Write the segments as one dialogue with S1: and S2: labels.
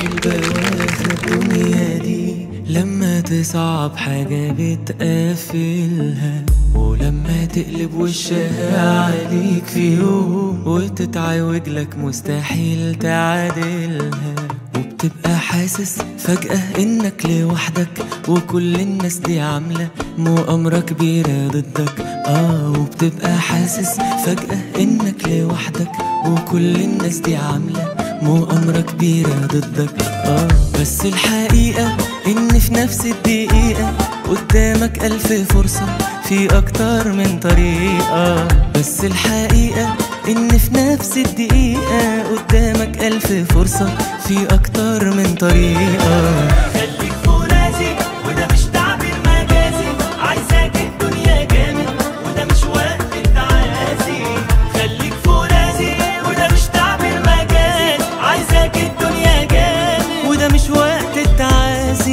S1: في البواخر الدنيا دي لما تصعب حاجة بتقفلها ولما تقلب وشها عليك في يوم وتتعوج لك مستحيل تعادلها وبتبقى حاسس فجأة إنك لوحدك وكل الناس دي عاملة مؤامرة كبيرة ضدك. آه وبتبقى حاسس فجأة إنك لوحدك وكل الناس دي عاملة مؤامرة كبيرة ضدك. آه بس الحقيقة ان في نفس الدقيقة قدامك ألف فرصة في أكتر من طريقة بس الحقيقة إن في نفس الدقيقة قدامك ألف فرصة في أكتر من طريقة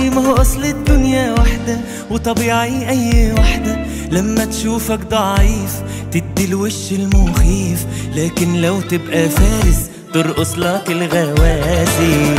S1: ما هو أصل الدنيا واحدة وطبيعي أي واحدة. لما تشوفك ضعيف تدي الوش المخيف. لكن لو تبقى فارس ترقص لك
S2: فرازي